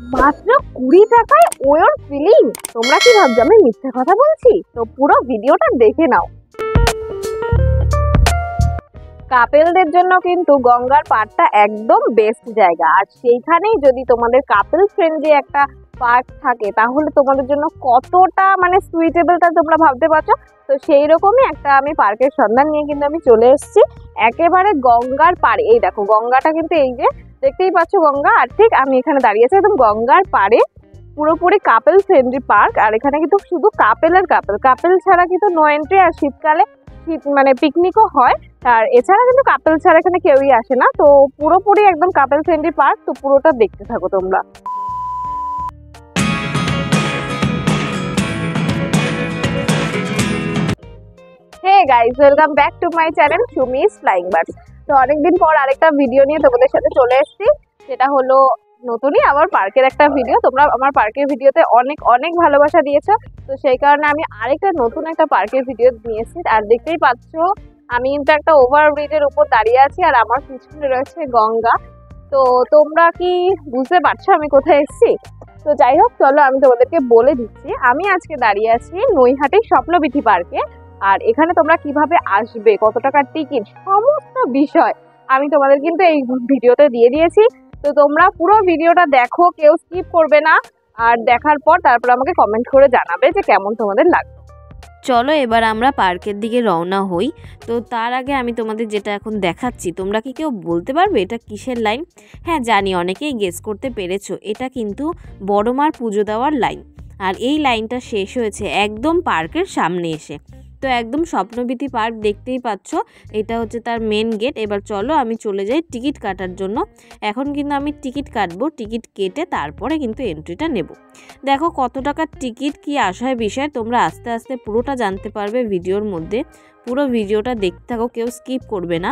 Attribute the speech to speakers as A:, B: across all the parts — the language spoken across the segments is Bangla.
A: মাত্র কুড়ি টাকায় ওয়র ফিলিং। তোমরা কি ভাবছ, আমি মিথ্যে কথা বলছি? তো পুরো ভিডিওটা দেখে নাও। কাপেলদের জন্য কিন্তু গঙ্গার পার্কটা একদম বেস্ট জায়গা। আর সেইখানেই যদি তোমাদের কাপেল ফ্রেন্ডলি একটা পার্ক থাকে, তাহলে তোমাদের জন্য কতটা মানে সুইটেবলটা তোমরা ভাবতে পারছ? তো সেই রকমই একটা আমি পার্কের সন্ধান নিয়ে কিন্তু আমি চলে এসেছি। একেবারে গঙ্গার পাড়ে। এই দেখো, গঙ্গাটা কিন্তু এই যে দেখতেই পাচ্ছ গঙ্গা, আর ঠিক আমি এখানে দাঁড়িয়ে আছি একদম গঙ্গার পাড়ে। পুরোপুরি কাপেল ফ্রেন্ডলি পার্ক, আর এখানে কিন্তু শুধু কাপেল আর কাপেল। কাপেল ছাড়া কিন্তু নো এন্ট্রি আর শীতকালে শীত মানে পিকনিকও হয়। আর এছাড়া কিন্তু কাপেল ছাড়া এখানে কেউই আসে না। তো পুরোপুরি একদম কাপেল ফ্রেন্ডলি পার্ক, তো পুরোটা দেখতে থাকো তোমরা। Hey guys welcome back to my channel Sumi's flying birds তো অনেকদিন পর আরেকটা ভিডিও নিয়ে তোমাদের সাথে চলে এসেছি। সেটা হলো নতুনই আমার পার্কের একটা ভিডিও তোমরা আমার পার্কের ভিডিওতে অনেক অনেক ভালোবাসা দিয়েছ। তো সেই কারণে আমি আরেকটা নতুন একটা পার্কের ভিডিও নিয়েছি আর দেখতেই পাচ্ছ, আমি কিন্তু একটা ওভার ব্রিজের উপর দাঁড়িয়ে আছি আর আমার পিছনে রয়েছে গঙ্গা। তো তোমরা কি বুঝতে পারছ আমি কোথায় এসেছি? তো যাই হোক, চলো আমি তোমাদেরকে বলে দিচ্ছি। আমি আজকে দাঁড়িয়ে আছি নৈহাটি স্বপ্নবিথি পার্কে। আর এখানে তোমরা কীভাবে আসবে, কত টাকার টিকিট সমস্ত বিষয় আমি তোমাদের কিন্তু এই ভিডিওতে দিয়ে দিয়েছি। তো তোমরা পুরো ভিডিওটা দেখো, কেউ স্কিপ করবে না। আর দেখার পর তারপর আমাকে কমেন্ট করে জানাবে যে কেমন তোমাদের লাগবে
B: চলো এবার আমরা পার্কের দিকে রওনা হই। তো তার আগে আমি তোমাদের যেটা এখন দেখাচ্ছি, তোমরা কি কেউ বলতে পারবে এটা কিসের লাইন হ্যাঁ জানি, অনেকেই গেস করতে পেরেছ। এটা কিন্তু বড়মার পুজো দেওয়ার লাইন আর এই লাইনটা শেষ হয়েছে একদম পার্কের সামনে এসে। তো একদম স্বপ্নবীথি পার্ক দেখতেই পাচ্ছ। এটা হচ্ছে তার মেন গেট এবার চলো আমি চলে যাই টিকিট কাটার জন্য। এখন কিন্তু আমি টিকিট কাটবো, টিকিট কেটে তারপরে কিন্তু এন্ট্রিটা নেব। দেখো কত টাকার টিকিট, কি আসায় বিষয়, তোমরা আস্তে আস্তে পুরোটা জানতে পারবে ভিডিওর মধ্যে। পুরো ভিডিওটা দেখতে থাকো, কেউ স্কিপ করবে না।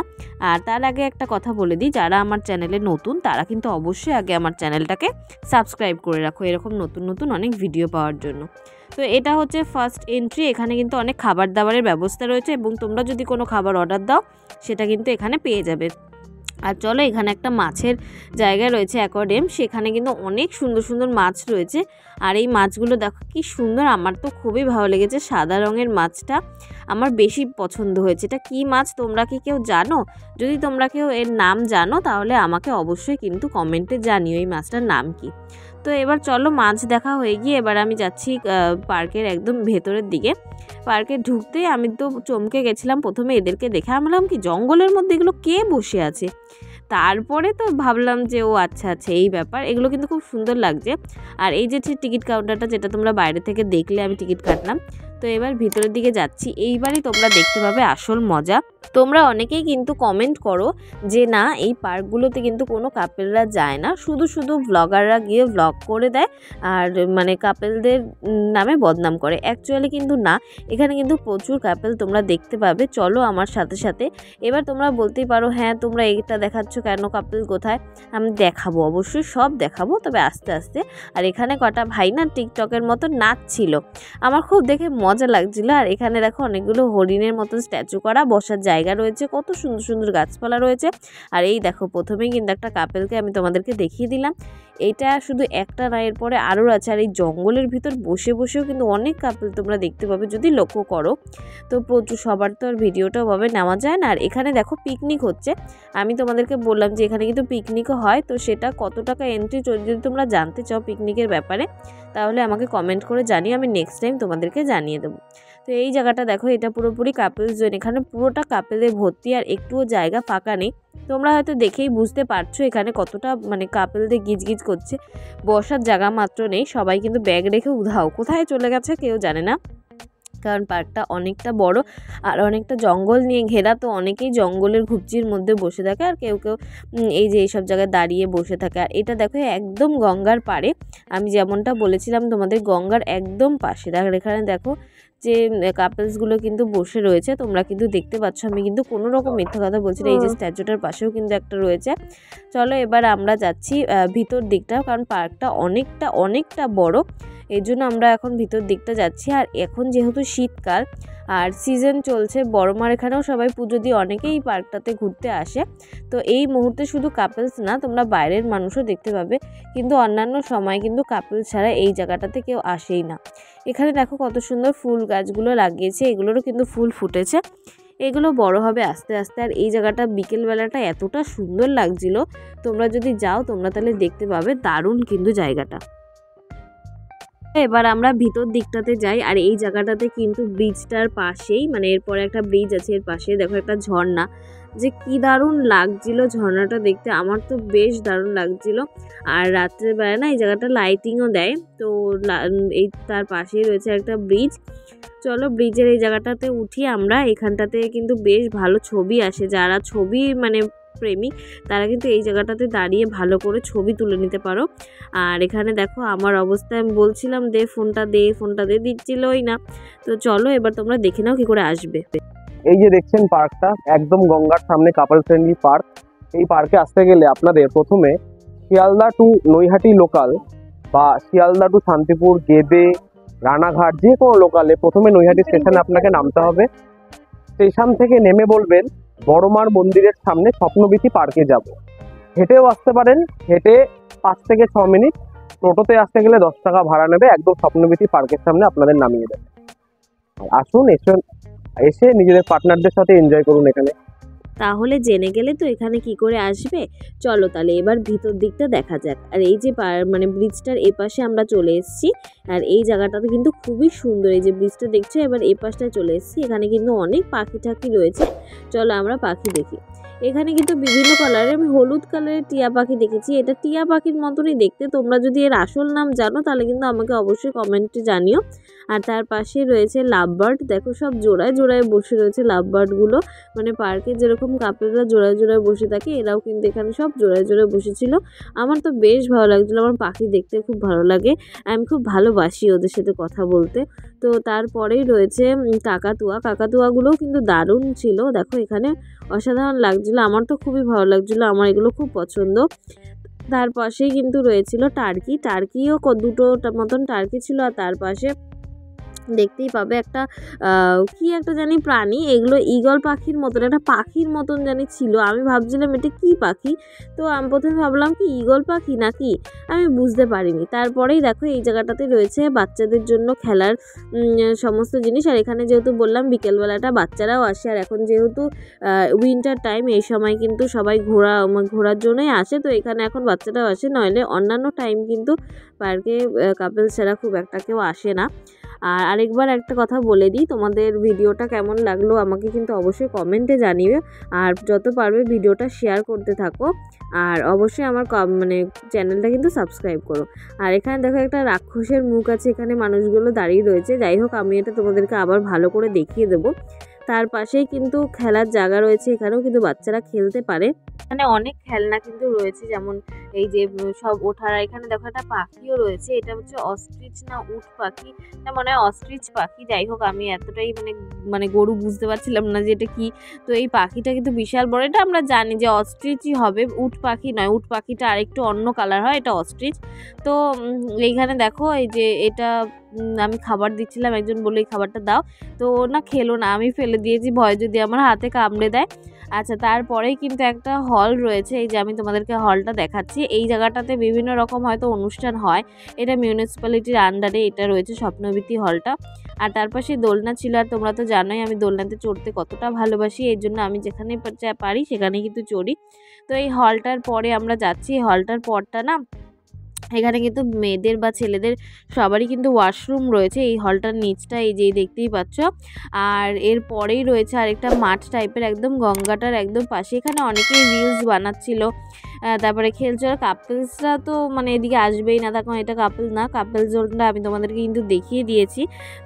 B: আর তার আগে একটা কথা বলে দিই, যারা আমার চ্যানেলে নতুন, তারা কিন্তু অবশ্যই আগে আমার চ্যানেলটাকে সাবস্ক্রাইব করে রাখো, এরকম নতুন নতুন অনেক ভিডিও পাওয়ার জন্য। তো এটা হচ্ছে ফার্স্ট এন্ট্রি এখানে কিন্তু অনেক খাবার দাবারের ব্যবস্থা রয়েছে এবং তোমরা যদি কোনো খাবার অর্ডার দাও, সেটা কিন্তু এখানে পেয়ে যাবে। আর চলো, এখানে একটা মাছের জায়গা রয়েছে অ্যাকোয়ারিয়াম সেখানে কিন্তু অনেক সুন্দর সুন্দর মাছ রয়েছে। আর এই মাছগুলো দেখো, কি সুন্দর। আমার তো খুবই ভালো লেগেছে সাদা রঙের মাছটা। আমার বেশি পছন্দ হয়েছে। এটা কি মাছ? তোমরা কি কেউ জানো? যদি তোমরা কেউ এর নাম জানো, তাহলে আমাকে অবশ্যই কিন্তু কমেন্টে জানিও এই মাছটার নাম কি। তো এবার চলো মাছ দেখা হয়ে গিয়ে এবার আমি যাচ্ছি পার্কের একদম ভেতরের দিকে। পার্কে ঢুকতেই আমি তো চমকে গেছিলাম, প্রথমে এদেরকে দেখে আমি বললাম কি জঙ্গলের মধ্যে এগুলো কে বসে আছে? তারপরে তো ভাবলাম যে, ও আচ্ছা আচ্ছা এই ব্যাপার। এগুলো কিন্তু খুব সুন্দর লাগছে। আর এই যে টিকিট কাউন্টারটা যেটা তোমরা বাইরে থেকে দেখলে, আমি টিকিট কাটলাম। তো এবার ভিতরের দিকে যাচ্ছি। এইবারই তোমরা দেখতে পাবে আসল মজা। তোমরা অনেকেই কিন্তু কমেন্ট করো যে, না, এই পার্কগুলোতে কিন্তু কোনো কাপেলরা যায় না। শুধু শুধু ব্লগাররা গিয়ে ব্লগ করে দেয় আর মানে কাপেলদের নামে বদনাম করে। অ্যাকচুয়ালি কিন্তু না। এখানে কিন্তু প্রচুর কাপেল তোমরা দেখতে পাবে। চলো আমার সাথে সাথে। এবার তোমরা বলতেই পারো হ্যাঁ তোমরা এইটা দেখাচ্ছ কেন? কাপেল কোথায়? আমি দেখাবো, অবশ্যই সব দেখাবো। তবে আস্তে আস্তে। আর এখানে কটা ভাই না টিকটকের মতো নাচছিল। আমার খুব দেখে মজা লাগছিল। আর এখানে দেখো অনেকগুলো হরিণের মতো স্ট্যাচু করা বসার জায়গা রয়েছে, কত সুন্দর সুন্দর গাছপালা রয়েছে। আর এই দেখো, প্রথমেই কিন্তু একটা কাপেলকে আমি তোমাদেরকে দেখিয়ে দিলাম। এটা শুধু একটা না, এরপরে আরও আছে। আর এই জঙ্গলের ভিতর বসে বসেও কিন্তু অনেক কাপেল তোমরা দেখতে পাবে, যদি লক্ষ্য করো। তো প্রচুর, সবার তো আর ভিডিওটাও ভাবে নেওয়া যায় না। আর এখানে দেখো পিকনিক হচ্ছে। আমি তোমাদেরকে বললাম যে এখানে কিন্তু পিকনিকও হয়। তো সেটা কত টাকা এন্ট্রি যদি তোমরা জানতে চাও পিকনিকের ব্যাপারে, তাহলে আমাকে কমেন্ট করে জানিয়ে আমি নেক্সট টাইম তোমাদেরকে জানিয়ে দেবো। তো এই জায়গাটা দেখো, এটা পুরোপুরি কাপেলস জোন এখানে পুরোটা কাপেলে ভর্তি। আর একটুও জায়গা ফাঁকা নেই। তোমরা হয়তো দেখেই বুঝতে পারছ এখানে কতটা মানে কাপেলদের গিজগিজ করছে। বসার জায়গা মাত্র নেই, সবাই কিন্তু ব্যাগ রেখে উধাও কোথায় চলে গেছে কেউ জানে না। কারণ পার্কটা অনেকটা বড় আর অনেকটা জঙ্গল নিয়ে ঘেরা তো অনেকেই জঙ্গলের ঘুপচির মধ্যে বসে থাকে আর কেউ কেউ এই যে এইসব জায়গায় দাঁড়িয়ে বসে থাকে। আর এটা দেখো একদম গঙ্গার পাড়ে। আমি যেমনটা বলেছিলাম তোমাদের গঙ্গার একদম পাশে। দেখ এখানে দেখো যে কাপলসগুলো কিন্তু বসে রয়েছে। তোমরা কিন্তু দেখতে পাচ্ছ আমি কিন্তু কোনো রকম মিথ্যা কথা বলছি না। এই যে স্ট্যাচুটার পাশেও কিন্তু একটা রয়েছে। চলো এবার আমরা যাচ্ছি ভিতর দিকটা কারণ পার্কটা অনেকটা অনেকটা বড়। এই জন্য আমরা এখন ভিতর দিকটা যাচ্ছি। আর এখন যেহেতু শীতকাল, আর সিজন চলছে বড়মার এখানেও সবাই পুজো দিয়ে অনেকেই পার্কটাতে ঘুরতে আসে। তো এই মুহূর্তে শুধু কাপলস না, তোমরা বাইরের মানুষও দেখতে পাবে। কিন্তু অন্যান্য সময় কিন্তু কাপল ছাড়া এই জায়গাটাতে কেউ আসেই না। এখানে দেখো কত সুন্দর ফুল গাছগুলো লাগিয়েছে, এগুলোরও কিন্তু ফুল ফুটেছে। এগুলো বড় হবে আস্তে আস্তে। আর এই জায়গাটা বিকেলবেলাটা এতটা সুন্দর লাগছিল। তোমরা যদি যাও, তোমরা তাহলে দেখতে পাবে দারুণ কিন্তু জায়গাটা। এবার আমরা ভিতর দিকটাতে যাই, আর এই জায়গাটাতে কিন্তু ব্রিজটার পাশেই মানে এরপরে একটা ব্রিজ আছে, এর পাশে দেখো একটা ঝর্ণা। যে কি দারুণ লাগছিল ঝর্ণাটা দেখতে, আমার তো বেশ দারুণ লাগছিল। আর রাত্রের বেলা না এই জায়গাটা লাইটিংও দেয়, তো এই তার পাশেই রয়েছে একটা ব্রিজ চলো ব্রিজের এই জায়গাটাতে উঠি আমরা, এখানটাতে কিন্তু বেশ ভালো ছবি আসে। যারা ছবি মানে প্রেমিক তারা কিন্তু এই জায়গাটাতে দাঁড়িয়ে ভালো করে ছবি তুলে নিতে পারো। আর এখানে দেখো আমার অবস্থা, আমি বলছিলাম দে, ফোনটা দে ফোনটা দে, দিচ্ছিলই না। তো চলো এবার তোমরা দেখে নাও কি করে আসবে।
C: এই যে দেখছেন পার্কটা, একদম গঙ্গার সামনে কাপল ফ্রেন্ডলি পার্ক এই পার্কে আসতে গেলে আপনাদের প্রথমে শিয়ালদা টু নৈহাটি লোকাল বা শিয়ালদা টু শান্তিপুর, গেদে, রানাঘাট, যে কোনো লোকালে প্রথমে নৈহাটি স্টেশনে আপনাকে নামতে হবে। স্টেশন থেকে নেমে বলবেন বড়মার মন্দিরের সামনে স্বপ্নবিথি পার্কে যাব। হেঁটেও আসতে পারেন, হেঁটে পাঁচ থেকে ছ মিনিট। টোটোতে আসতে গেলে দশ টাকা ভাড়া নেবে, একদম স্বপ্নবিথি পার্কের সামনে আপনাদের নামিয়ে দেবে। আসুন, এসে এসে নিজেদের পার্টনারদের সাথে এনজয় করুন এখানে।
B: তাহলে জেনে গেলে তো এখানে কি করে আসবে? চলো তাহলে এবার ভিতর দিকটা দেখা যাক। আর এই যে মানে ব্রিজটার এপাশে আমরা চলে এসেছি। আর এই জায়গাটাতে কিন্তু খুবই সুন্দর, এই যে ব্রিজটা দেখছ? এবার এপাশটায় পাশটায় চলে এসেছি। এখানে কিন্তু অনেক পাখি টাখি রয়েছে। চলো আমরা পাখি দেখি। এখানে কিন্তু বিভিন্ন কালারের আমি হলুদ কালারের টিয়া পাখি দেখেছি। এটা টিয়া পাখির মতনই দেখতে। তোমরা যদি এর আসল নাম জানো, তাহলে কিন্তু আমাকে অবশ্যই কমেন্টে জানিও। আর তার পাশে রয়েছে লাভ বার্ড দেখো সব জোড়ায় জোড়ায় বসে রয়েছে লাভ বার্ডগুলো মানে পার্কে যেরকম কাপড়রা জোড়ায় জোড়ায় বসে থাকে, এরাও কিন্তু এখানে সব জোড়ায় জোড়ায় বসেছিল। আমার তো বেশ ভালো লাগছিল। আমার পাখি দেখতে খুব ভালো লাগে। আমি খুব ভালোবাসি ওদের সাথে কথা বলতে। তো তারপরেই রয়েছে কাকাতুয়া। কাকাতুয়াগুলোও কিন্তু দারুণ ছিল। দেখো এখানে অসাধারণ লাগছিল, আমার তো খুবই ভালো লাগছিল, আমার এগুলো খুব পছন্দ। তার পাশেই কিন্তু রয়েছিল টার্কি, টার্কিও ক- দুটো মতন টার্কি ছিল আর তার পাশে দেখতেই পাবে একটা কি একটা জানি প্রাণী, এগুলো ঈগল পাখির মতন, একটা পাখির মতন জানি ছিল। আমি ভাবছিলাম এটা কি পাখি? তো আমি প্রথমে ভাবলাম কি, ঈগল পাখি নাকি? আমি বুঝতে পারিনি। তারপরেই দেখো এই জায়গাটাতে রয়েছে বাচ্চাদের জন্য খেলার সমস্ত জিনিস। আর এখানে যেহেতু বললাম বিকেলবেলাটা বাচ্চারাও আসে। আর এখন যেহেতু উইন্টার টাইম এই সময় কিন্তু সবাই ঘোরা ঘোরার জন্যই আসে। তো এখানে এখন বাচ্চারাও আসে। নইলে অন্যান্য টাইম কিন্তু পার্কে কাপেল ছাড়া খুব একটা কেউ আসে না। আর আরেকবার একটা কথা বলে দিই, তোমাদের ভিডিওটা কেমন লাগল আমাকে কিন্তু অবশ্যই কমেন্টে জানিবে। আর যত পারবে ভিডিওটা শেয়ার করতে থাকো। আর অবশ্যই আমার মানে চ্যানেলটা কিন্তু সাবস্ক্রাইব করো। আর এখানে দেখো একটা রাক্ষসের মুখ আছে, এখানে মানুষগুলো দাঁড়িয়ে রয়েছে। যাই হোক, আমি এটা তোমাদেরকে আবার ভালো করে দেখিয়ে দেবো। তার পাশেই কিন্তু খেলার জায়গা রয়েছে, এখানেও কিন্তু বাচ্চারা খেলতে পারে। এখানে অনেক খেলনা কিন্তু রয়েছে, যেমন এই যে সব ওঠার এখানে দেখো একটা পাখিও রয়েছে, এটা হচ্ছে অস্ট্রিচ না উট পাখি? না, মনে হয় অস্ট্রিচ পাখি, যাই হোক, আমি এতটাই মানে মানে গরু বুঝতে পারছিলাম না যে এটা কি। তো এই পাখিটা কিন্তু বিশাল বড়, এটা আমরা জানি যে অস্ট্রিচই হবে, উট পাখি নয়, উট পাখিটা আরেকটু অন্য কালার হয়, এটা অস্ট্রিচ। তো এইখানে দেখো, এই যে এটা আমি খাবার দিচ্ছিলাম, একজন বলে এই খাবারটা দাও। তো না, খেলো না, আমি ফেলে দিয়েছি, ভয় যদি আমার হাতে কামড়ে দেয়। আচ্ছা তারপরেই কিন্তু একটা হল রয়েছে। এই যে আমি তোমাদেরকে হলটা দেখাচ্ছি। এই জায়গাটাতে বিভিন্ন রকম হয়তো অনুষ্ঠান হয়। এটা মিউনিসিপ্যালিটির আন্ডারে এটা রয়েছে স্বপ্নবীতি হলটা আর তার পাশে দোলনা ছিল, আর তোমরা তো জানোই আমি দোলনাতে চড়তে কতটা ভালোবাসি। এই জন্য আমি যেখানে পারি সেখানে কিন্তু চড়ি। তো এই হলটার পরে আমরা যাচ্ছি। এই হলটার পরটা না এখানে কিন্তু মেয়েদের বা ছেলেদের সবারই কিন্তু ওয়াশরুম রয়েছে। এই হলটার নিচটা এই যে দেখতেই পাচ্ছ। আর এর পরেই রয়েছে আরেকটা মাঠ টাইপের একদম গঙ্গাটার একদম পাশে। এখানে অনেকেই রিলস বানাচ্ছিল। তারপরে খেলছে। আর কাপেলসরা তো মানে এদিকে আসবেই না তখন এটা কাপেল না কাপেল জোনটা আমি তোমাদেরকে কিন্তু দেখিয়ে দিয়েছি।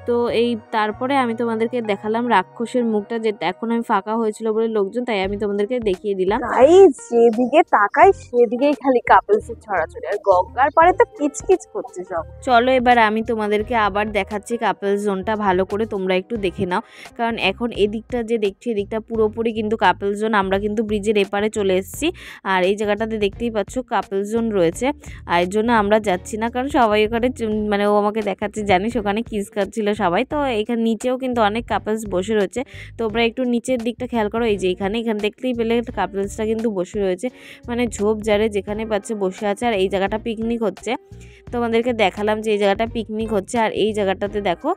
B: তো এই তারপরে আমি তোমাদেরকে দেখালাম রাক্ষসের মুখটা যেটা এখন আমি ফাঁকা হয়েছিল বলে লোকজন তাই আমি তোমাদেরকে দেখিয়ে দিলাম।
A: গাইস যেদিকে তাকাই সেদিকেই খালি কাপলসের ছড়াছড়ি। আর গঙ্গার পাড়ে তো কিচকিচ করছে সব।
B: চলো এবার আমি তোমাদেরকে আবার দেখাচ্ছি কাপেল জোনটা ভালো করে তোমরা একটু দেখে নাও। কারণ এখন এদিকটা যে দেখছি এদিকটা পুরোপুরি কিন্তু কাপেল জোন আমরা কিন্তু ব্রিজের এপারে চলে এসেছি। আর এই জায়গাটা জায়গাটাতে দেখতেই পাচ্ছ কাপল জোন রয়েছে। আর এর জন্য আমরা যাচ্ছি না, কারণ সবাই ওখানে মানে ও আমাকে দেখাচ্ছে, জানিস ওখানে কিস খাচ্ছিল সবাই। তো এখানে নিচেও কিন্তু অনেক কাপলস বসে রয়েছে। তোমরা একটু নিচের দিকটা খেয়াল করো, এই যে এখানে এখানে দেখতেই পেলে কাপলসটা কিন্তু বসে রয়েছে। মানে ঝোপ জারে যেখানে পাচ্ছে বসে আছে, আর এই জায়গাটা পিকনিক হচ্ছে। তোমাদেরকে দেখালাম যে এই জায়গাটা পিকনিক হচ্ছে, আর এই জায়গাটাতে দেখো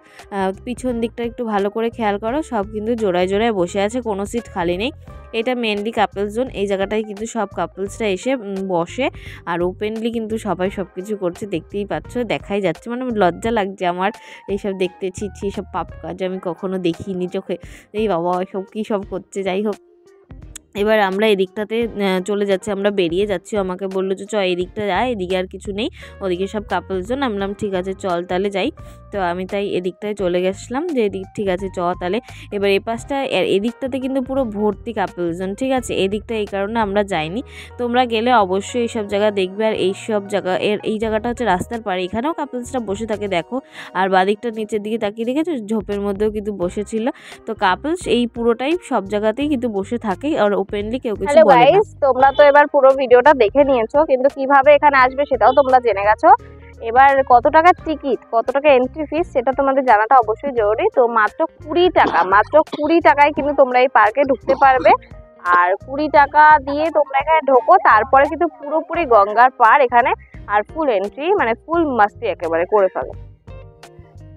B: পিছন দিকটা একটু ভালো করে খেয়াল করো, সব কিন্তু জোড়ায় জোড়ায় বসে আছে, কোনো সিট খালি নেই। এটা মেনলি কাপলস জোন এই জায়গাটায় কিন্তু সব কাপলসরা এসে বসে। আর ওপেনলি কিন্তু সবাই সব কিছু করছে, দেখতেই পাচ্ছ, দেখাই যাচ্ছে। মানে লজ্জা লাগছে আমার এইসব দেখতে, ছি সব পাপ কাজ আমি কখনো দেখিনি চোখে। এই বাবা সব কী সব করছে? যাই হোক। এবার আমরা এদিকটাতে চলে যাচ্ছি, আমরা বেরিয়ে যাচ্ছি। আমাকে বলল যে চ এদিকটা যায় এদিকে আর কিছু নেই। ওদিকে সব কাপলজন আমি বললাম, ঠিক আছে, চল তাহলে যাই। তো আমি তাই এদিকটায় চলে গেছিলাম যে, এদিক, ঠিক আছে, চ তাহলে। এবার এ পাশটা এদিকটাতে কিন্তু পুরো ভর্তি কাপলজন ঠিক আছে? এদিকটা এই কারণে আমরা যাইনি। তোমরা গেলে অবশ্যই এইসব জায়গা দেখবে। আর এইসব জায়গা, এর, এই জায়গাটা হচ্ছে রাস্তার পাড়ে। এখানেও কাপলসরা বসে থাকে, দেখো। আর বাদিকটা নিচের দিকে তাকিয়ে দেখেছ? ঝোপের মধ্যেও কিন্তু বসেছিল। তো কাপলস এই পুরোটাই সব জায়গাতেই কিন্তু বসে থাকে। আর ওপেনলি কেউ কিছু বলে না।
A: তোমরা তো এবার পুরো ভিডিওটা দেখে নিয়েছো কিন্তু কীভাবে এখানে আসবে সেটাও তোমরা জেনে গেছো। এবার কত টাকার টিকিট কত টাকা এন্ট্রি ফিস সেটা তোমাদের জানাটা অবশ্যই জরুরি। তো মাত্র কুড়ি টাকা মাত্র কুড়ি টাকায় কিন্তু তোমরা এই পার্কে ঢুকতে পারবে। আর কুড়ি টাকা দিয়ে তোমরা এখানে ঢোকো তারপরে কিন্তু পুরোপুরি গঙ্গার পার এখানে আর ফুল এন্ট্রি মানে ফুল মাস্তি একেবারে করে ফেলো।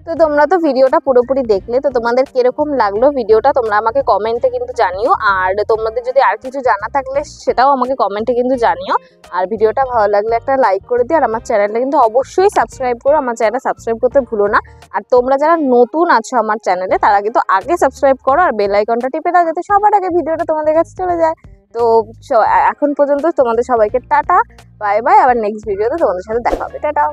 A: তো তোমরা তো ভিডিওটা পুরোপুরি দেখলে, তো তোমাদের কীরকম লাগল ভিডিওটা তোমরা আমাকে কমেন্টে কিন্তু জানিও। আর তোমাদের যদি আর কিছু জানা থাকলে সেটাও আমাকে কমেন্টে কিন্তু জানিও। আর ভিডিওটা ভালো লাগলে একটা লাইক করে দিও, আর আমার চ্যানেলটা কিন্তু অবশ্যই সাবস্ক্রাইব করো। আমার চ্যানেলটা সাবস্ক্রাইব করতে ভুলো না। আর তোমরা যারা নতুন আছো আমার চ্যানেলে তারা কিন্তু আগে সাবস্ক্রাইব করো, আর বেল আইকনটা টিপে দাও যাতে সবার আগে ভিডিওটা তোমাদের কাছে চলে যায়। তো এখন পর্যন্ত তোমাদের সবাইকে টাটা বাই বাই আবার নেক্সট ভিডিওতে তোমাদের সাথে দেখা হবে। টাটা।